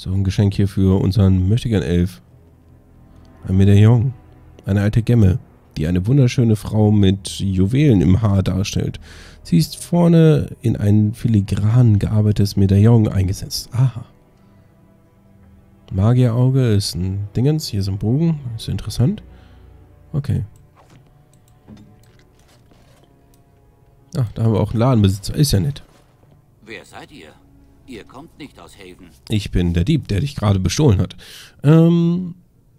So ein Geschenk hier für unseren Möchtegern-Elf. Ein Medaillon. Eine alte Gemme, die eine wunderschöne Frau mit Juwelen im Haar darstellt. Sie ist vorne in ein filigran gearbeitetes Medaillon eingesetzt. Aha. Magierauge ist ein Dingens. Hier ist ein Bogen. Ist interessant. Okay. Ach, da haben wir auch einen Ladenbesitzer. Ist ja nett. Wer seid ihr? Ihr kommt nicht aus Haven. Ich bin der Dieb, der dich gerade bestohlen hat. Ähm,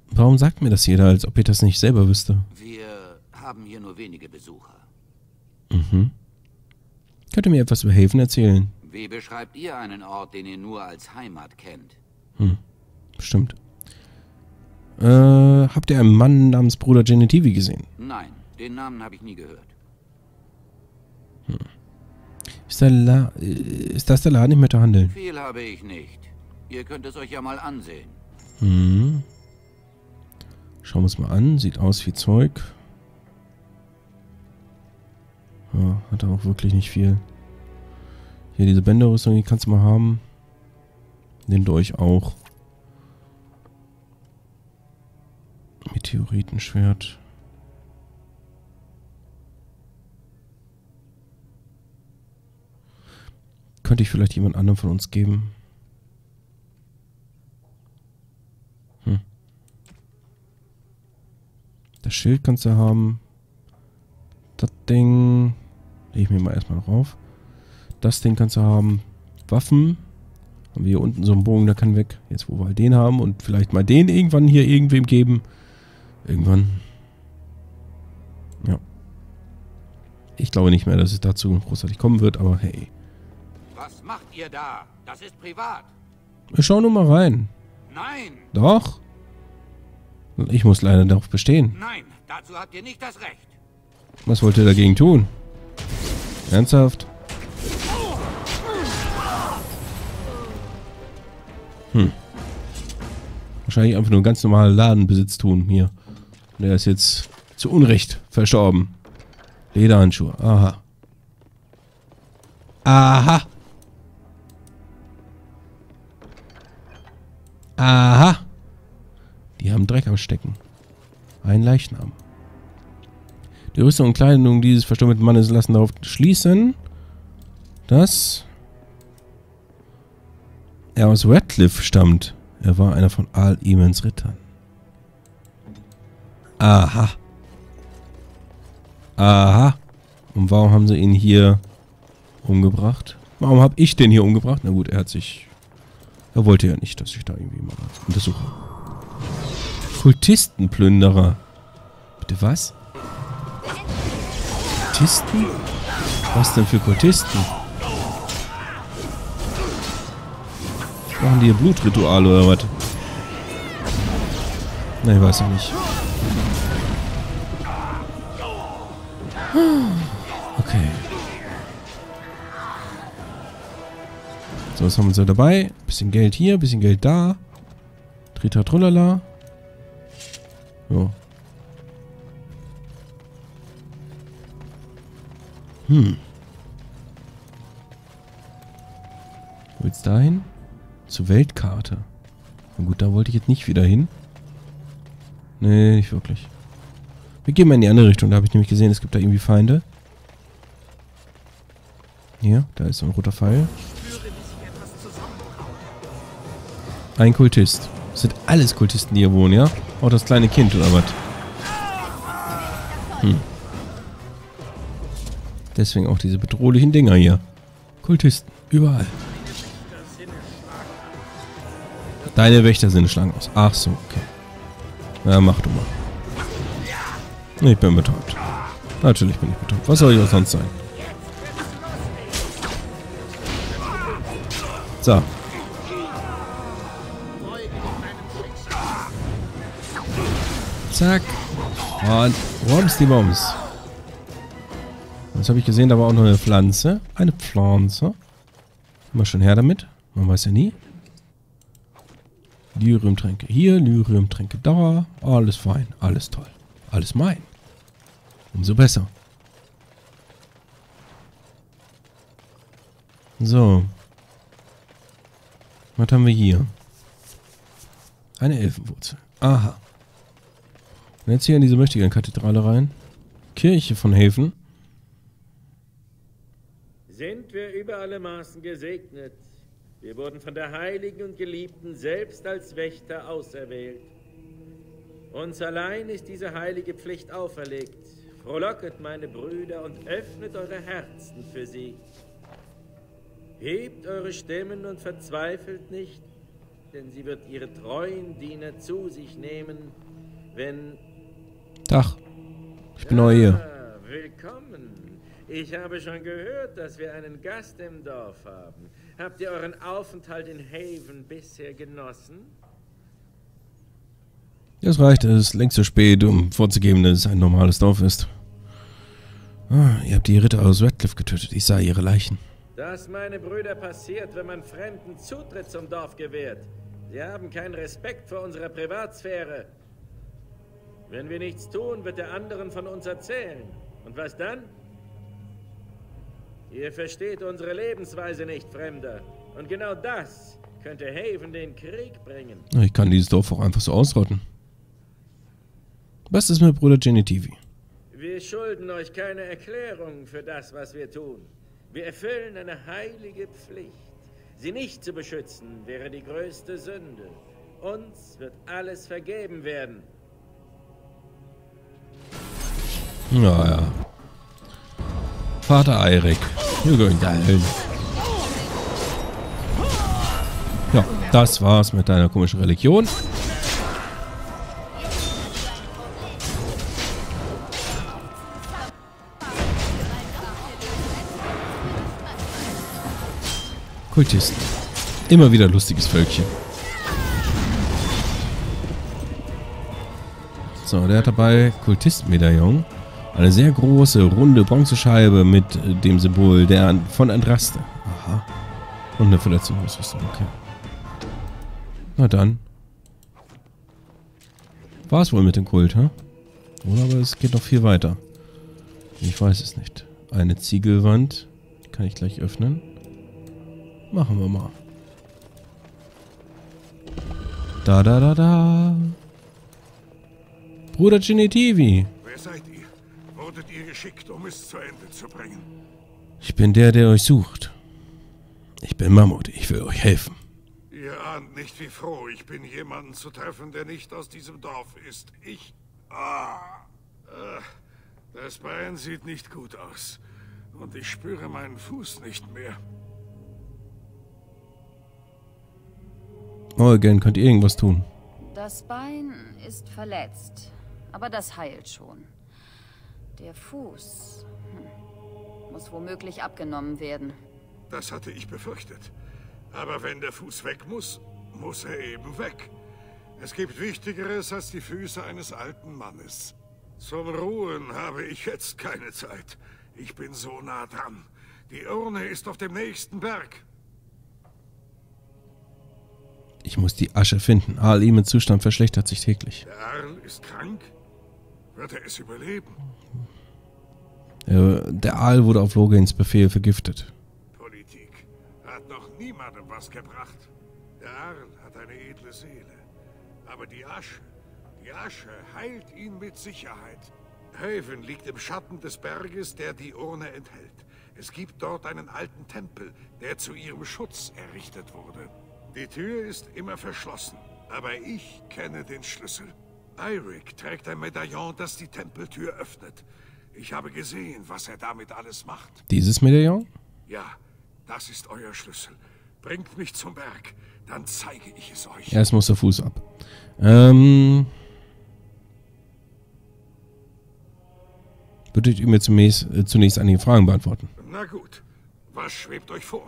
warum sagt mir das jeder, als ob ihr das nicht selber wüsste? Wir haben hier nur wenige Besucher. Mhm. Könnt ihr mir etwas über Haven erzählen? Wie beschreibt ihr einen Ort, den ihr nur als Heimat kennt? Hm, bestimmt. Äh, habt ihr einen Mann namens Bruder Genetivi gesehen? Nein, den Namen habe ich nie gehört. Ist, der La äh, ist das der Laden nicht mehr zu handeln? Viel habe ich nicht. Ihr könnt es euch ja mal ansehen. Hm. Schauen wir es mal an. Sieht aus wie Zeug. Ja, hat er auch wirklich nicht viel. Hier diese Bänderrüstung, die kannst du mal haben. Den Dolch auch. Meteoritenschwert. Könnte ich vielleicht jemand anderem von uns geben? Hm. Das Schild kannst du haben. Das Ding. Lege ich mir mal erstmal drauf. Das Ding kannst du haben. Waffen. Haben wir hier unten so einen Bogen, der kann weg. Jetzt, wo wir halt den haben und vielleicht mal den irgendwann hier irgendwem geben. Irgendwann. Ja. Ich glaube nicht mehr, dass es dazu großartig kommen wird, aber hey. Was macht ihr da? Das ist privat. Wir schauen nur mal rein. Nein, Doch. Ich muss leider darauf bestehen. nein, dazu habt ihr nicht das Recht. Was wollt ihr dagegen tun? Ernsthaft? Hm. Wahrscheinlich einfach nur ganz normale Ladenbesitztum hier. Der ist jetzt zu Unrecht verstorben. Lederhandschuhe. Aha. Aha. Aha. Die haben Dreck am Stecken. Ein Leichnam. Die Rüstung und Kleidung dieses verstümmelten Mannes lassen darauf schließen, dass er aus Radcliffe stammt. Er war einer von Al Emans Rittern. Aha. Aha. Und warum haben sie ihn hier umgebracht? Warum habe ich den hier umgebracht? Na gut, er hat sich... Er wollte ja nicht, dass ich da irgendwie mal untersuche. Kultistenplünderer. Bitte was? Kultisten? Was denn für Kultisten? Machen die hier Blutrituale oder was? Ne, ich weiß ja nicht. Okay. So, was haben wir so dabei? Bisschen Geld hier, bisschen Geld da. Tritra Trullala. Ja. Hm. Wo willst du da hin? Zur Weltkarte. Na gut, da wollte ich jetzt nicht wieder hin. Nee, nicht wirklich. Wir gehen mal in die andere Richtung. Da habe ich nämlich gesehen, es gibt da irgendwie Feinde. Hier, da ist so ein roter Pfeil. Ein Kultist. Das sind alles Kultisten, die hier wohnen, ja? Auch das kleine Kind, oder was? Hm. Deswegen auch diese bedrohlichen Dinger hier. Kultisten. Überall. Deine Wächter sind Schlangen aus. Ach so, okay. Na, mach du mal. Ich bin betäubt. Natürlich bin ich betäubt. Was soll ich auch sonst sein? So. Zack. Und Roms die Bombs. Jetzt habe ich gesehen, da war auch noch eine Pflanze. Eine Pflanze. Mal schon her damit. Man weiß ja nie. Lyriumtränke hier, Lyriumtränke da. Alles fein, alles toll. Alles mein. Umso besser. So. Was haben wir hier? Eine Elfenwurzel. Aha. Und jetzt hier in diese mächtige Kathedrale rein. Kirche von Haven. Sind wir über alle Maßen gesegnet. Wir wurden von der Heiligen und Geliebten selbst als Wächter auserwählt. Uns allein ist diese heilige Pflicht auferlegt. Frohlocket, meine Brüder, und öffnet eure Herzen für sie. Hebt eure Stimmen und verzweifelt nicht, denn sie wird ihre treuen Diener zu sich nehmen, wenn... Tag. Ich bin neu hier. Ah, willkommen. Ich habe schon gehört, dass wir einen Gast im Dorf haben. Habt ihr euren Aufenthalt in Haven bisher genossen? Das reicht, es ist längst zu spät, um vorzugeben, dass es ein normales Dorf ist. Ah, ihr habt die Ritter aus Radcliffe getötet. Ich sah ihre Leichen. Das, meine Brüder, passiert, wenn man Fremden Zutritt zum Dorf gewährt. Sie haben keinen Respekt vor unserer Privatsphäre. Wenn wir nichts tun, wird der anderen von uns erzählen. Und was dann? Ihr versteht unsere Lebensweise nicht, Fremder. Und genau das könnte Haven den Krieg bringen. Ich kann dieses Dorf auch einfach so ausrotten. Was ist mit Bruder Genitivi? Wir schulden euch keine Erklärung für das, was wir tun. Wir erfüllen eine heilige Pflicht. Sie nicht zu beschützen, wäre die größte Sünde. Uns wird alles vergeben werden. Naja. Vater Eirik. You're going down. Ja, das war's mit deiner komischen Religion. Kultisten. Immer wieder lustiges Völkchen. So, der hat dabei Kultistmedaillon. Eine sehr große, runde Bronzescheibe mit dem Symbol der von Andraste. Aha. Und eine Verletzungsrüstung, okay. Na dann. War es wohl mit dem Kult, hä? Oder aber es geht noch viel weiter. Ich weiß es nicht. Eine Ziegelwand. Kann ich gleich öffnen. Machen wir mal. Da, da, da, da. Bruder Genitivi. Geschickt, um es zu Ende zu bringen? Ich bin der, der euch sucht. Ich bin Mammut. Ich will euch helfen. Ihr ahnt nicht, wie froh ich bin, jemanden zu treffen, der nicht aus diesem Dorf ist. Ich... Ah, äh, das Bein sieht nicht gut aus. Und ich spüre meinen Fuß nicht mehr. Morgen könnt ihr irgendwas tun. Das Bein ist verletzt, aber das heilt schon. Der Fuß hm, muss womöglich abgenommen werden. Das hatte ich befürchtet. Aber wenn der Fuß weg muss, muss er eben weg. Es gibt Wichtigeres als die Füße eines alten Mannes. Zum Ruhen habe ich jetzt keine Zeit. Ich bin so nah dran. Die Urne ist auf dem nächsten Berg. Ich muss die Asche finden. Al-Imens Zustand verschlechtert sich täglich. Der Arl ist krank. Wird er es überleben? Der Aal wurde auf Logans Befehl vergiftet. Politik hat noch niemandem was gebracht. Der Arl hat eine edle Seele. Aber die Asche, die Asche heilt ihn mit Sicherheit. Haven liegt im Schatten des Berges, der die Urne enthält. Es gibt dort einen alten Tempel, der zu ihrem Schutz errichtet wurde. Die Tür ist immer verschlossen, aber ich kenne den Schlüssel. Eirik trägt ein Medaillon, das die Tempeltür öffnet. Ich habe gesehen, was er damit alles macht. Dieses Medaillon? Ja, das ist euer Schlüssel. Bringt mich zum Berg, dann zeige ich es euch. Erst muss der Fuß ab. Ähm. Würdet ihr mir zunächst, äh, zunächst einige Fragen beantworten? Na gut, was schwebt euch vor?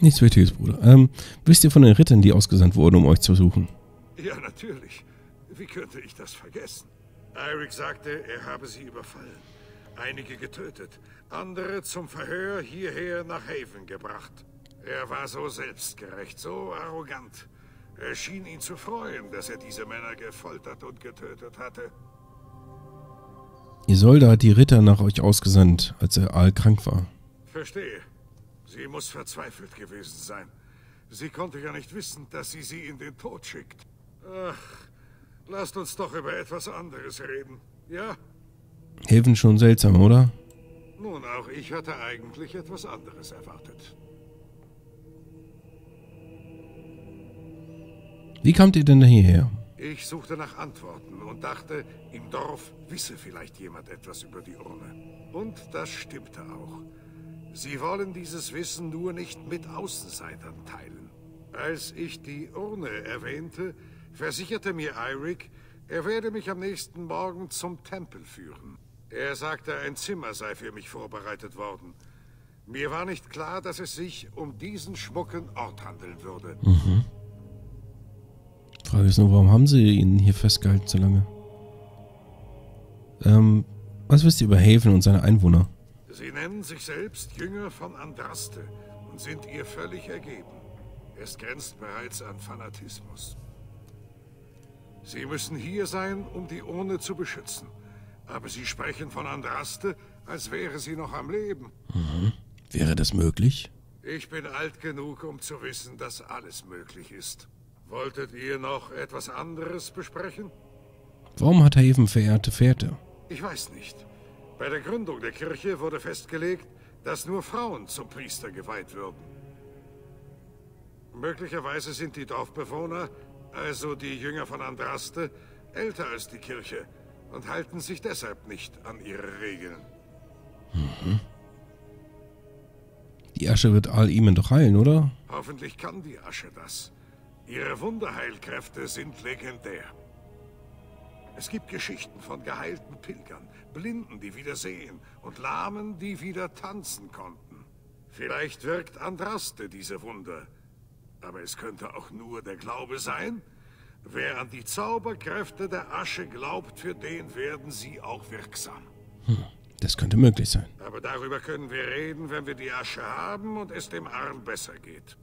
Nichts Wichtiges, Bruder. Ähm, wisst ihr von den Rittern, die ausgesandt wurden, um euch zu suchen? Ja, natürlich. Wie könnte ich das vergessen? Eric sagte, er habe sie überfallen. Einige getötet, andere zum Verhör hierher nach Haven gebracht. Er war so selbstgerecht, so arrogant. Er schien ihn zu freuen, dass er diese Männer gefoltert und getötet hatte. Isolda hat die Ritter nach euch ausgesandt, als er Aal krank war. Verstehe. Sie muss verzweifelt gewesen sein. Sie konnte ja nicht wissen, dass sie sie in den Tod schickt. Ach, lasst uns doch über etwas anderes reden. Ja? Haven schon seltsam, oder? Nun, auch ich hatte eigentlich etwas anderes erwartet. Wie kamt ihr denn hierher? Ich suchte nach Antworten und dachte, im Dorf wisse vielleicht jemand etwas über die Urne. Und das stimmte auch. Sie wollen dieses Wissen nur nicht mit Außenseitern teilen. Als ich die Urne erwähnte, versicherte mir Eirik, er werde mich am nächsten Morgen zum Tempel führen. Er sagte, ein Zimmer sei für mich vorbereitet worden. Mir war nicht klar, dass es sich um diesen schmucken Ort handeln würde. Mhm. Frage ist nur, warum haben sie ihn hier festgehalten so lange? Ähm, was wisst ihr über Haven und seine Einwohner? Sie nennen sich selbst Jünger von Andraste und sind ihr völlig ergeben. Es grenzt bereits an Fanatismus. Sie müssen hier sein, um die Urne zu beschützen. Aber Sie sprechen von Andraste, als wäre sie noch am Leben. Mhm. Wäre das möglich? Ich bin alt genug, um zu wissen, dass alles möglich ist. Wolltet ihr noch etwas anderes besprechen? Warum hat Haven verehrte Väter? Ich weiß nicht. Bei der Gründung der Kirche wurde festgelegt, dass nur Frauen zum Priester geweiht würden. Möglicherweise sind die Dorfbewohner, also die Jünger von Andraste, älter als die Kirche und halten sich deshalb nicht an ihre Regeln. Mhm. Die Asche wird Al-Imen doch heilen, oder? Hoffentlich kann die Asche das. Ihre Wunderheilkräfte sind legendär. Es gibt Geschichten von geheilten Pilgern, Blinden, die wieder sehen und Lahmen, die wieder tanzen konnten. Vielleicht wirkt Andraste diese Wunder. Aber es könnte auch nur der Glaube sein. Wer an die Zauberkräfte der Asche glaubt, für den werden sie auch wirksam. Hm, das könnte möglich sein. Aber darüber können wir reden, wenn wir die Asche haben und es dem Arm besser geht.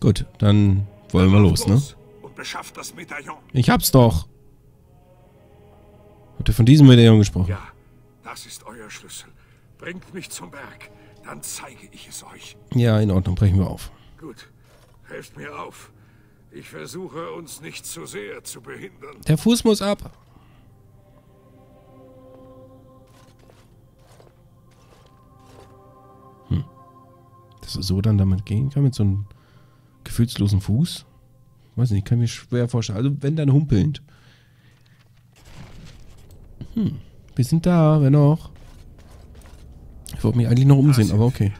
Gut, dann wollen wir los, ne? Und beschafft das Medaillon. Ich hab's doch. Habt ihr von diesem Medaillon gesprochen? Ja, das ist euer Schlüssel. Bringt mich zum Berg, dann zeige ich es euch. Ja, in Ordnung, brechen wir auf. Gut, helft mir auf. Ich versuche, uns nicht zu sehr zu behindern. Der Fuß muss ab. Hm. Dass er so dann damit gehen kann, mit so einem gefühlslosen Fuß? Weiß nicht, kann mir schwer vorstellen. Also, wenn dann humpelnd. Hm. Wir sind da, wer noch? Ich wollte mich eigentlich noch umsehen, aber okay.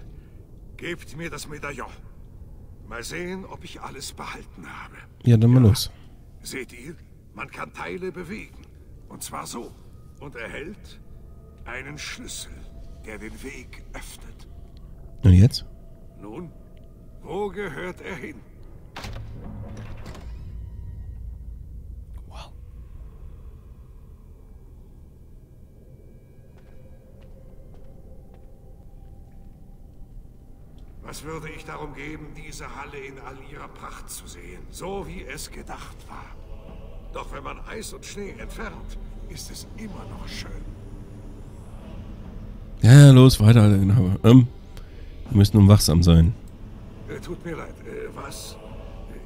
Gebt mir das Medaillon. Mal sehen, ob ich alles behalten habe. Ja, dann mal ja. los. Seht ihr? Man kann Teile bewegen. Und zwar so. Und erhält einen Schlüssel, der den Weg öffnet. Und jetzt? Nun, wo gehört er hin? Was würde ich darum geben, diese Halle in all ihrer Pracht zu sehen, so wie es gedacht war? Doch wenn man Eis und Schnee entfernt, ist es immer noch schön. Ja, los, weiter. Genau. Ähm, wir müssen umwachsam sein. Äh, tut mir leid. Äh, was?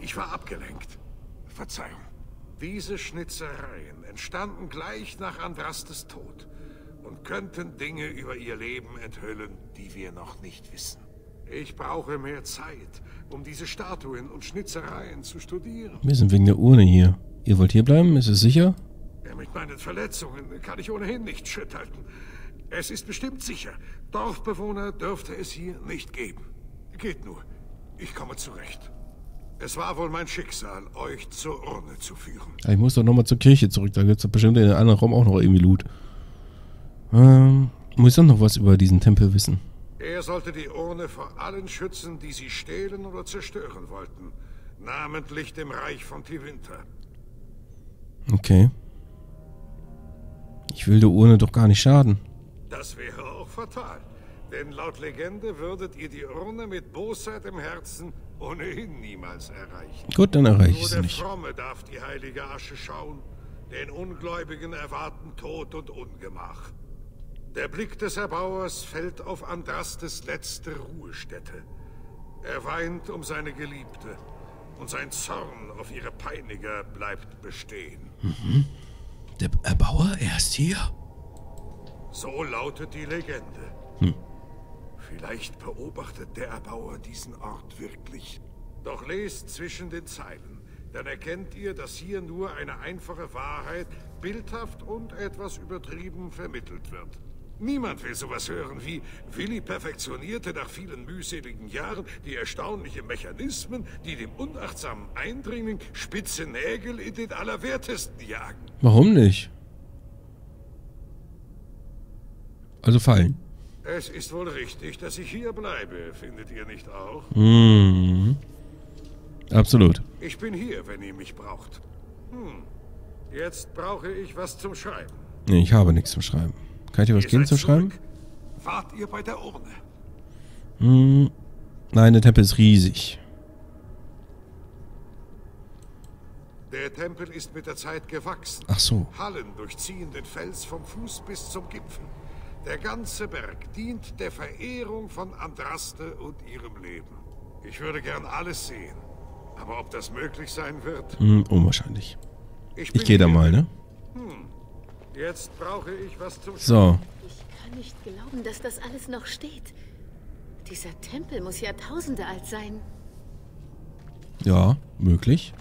Ich war abgelenkt. Verzeihung. Diese Schnitzereien entstanden gleich nach Andrastes Tod und könnten Dinge über ihr Leben enthüllen, die wir noch nicht wissen. Ich brauche mehr Zeit, um diese Statuen und Schnitzereien zu studieren. Wir sind wegen der Urne hier. Ihr wollt hier bleiben? Ist es sicher? Ja, mit meinen Verletzungen kann ich ohnehin nicht Schritt halten. Es ist bestimmt sicher. Dorfbewohner dürfte es hier nicht geben. Geht nur. Ich komme zurecht. Es war wohl mein Schicksal, euch zur Urne zu führen. Ich muss doch nochmal zur Kirche zurück. Da gibt es bestimmt in einem anderen Raum auch noch irgendwie Loot. Ähm, muss ich sonst noch was über diesen Tempel wissen? Er sollte die Urne vor allen schützen, die sie stehlen oder zerstören wollten. Namentlich dem Reich von Tivinter. Okay. Ich will der Urne doch gar nicht schaden. Das wäre auch fatal. Denn laut Legende würdet ihr die Urne mit Bosheit im Herzen ohnehin niemals erreichen. Gut, dann erreiche ich sie nicht. Nur der Fromme darf die heilige Asche schauen. Den Ungläubigen erwarten Tod und Ungemach. Der Blick des Erbauers fällt auf Andrastes letzte Ruhestätte. Er weint um seine Geliebte. Und sein Zorn auf ihre Peiniger bleibt bestehen. Der Erbauer, er ist hier. So lautet die Legende. Vielleicht beobachtet der Erbauer diesen Ort wirklich. Doch lest zwischen den Zeilen. Dann erkennt ihr, dass hier nur eine einfache Wahrheit bildhaft und etwas übertrieben vermittelt wird. Niemand will sowas hören wie Willi perfektionierte nach vielen mühseligen Jahren die erstaunlichen Mechanismen, die dem unachtsamen Eindringling spitze Nägel in den Allerwertesten jagen. Warum nicht? Also fallen. Es ist wohl richtig, dass ich hier bleibe, findet ihr nicht auch? Mhm. Absolut. Ich bin hier, wenn ihr mich braucht. Hm. Jetzt brauche ich was zum Schreiben. Ich habe nichts zum Schreiben. Kann ich dir was seid zum Schreiben? Wart ihr bei der Urne? Hm. Nein, der Tempel ist riesig. Der Tempel ist mit der Zeit gewachsen. Ach so. Hallen durchziehen den Fels vom Fuß bis zum Gipfel. Der ganze Berg dient der Verehrung von Andraste und ihrem Leben. Ich würde gern alles sehen. Aber ob das möglich sein wird? Hm, unwahrscheinlich. Ich, Ich gehe da mal, ne? Jetzt brauche ich was zum So. Ich kann nicht glauben, dass das alles noch steht. Dieser Tempel muss Jahrtausende alt sein. Ja, möglich.